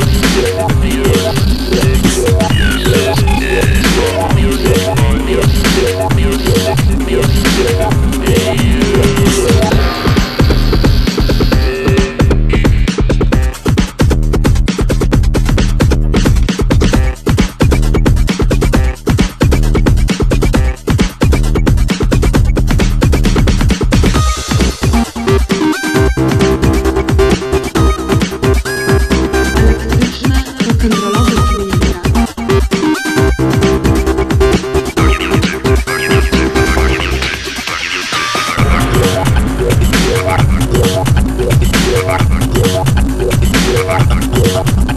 Thank you. Gracias.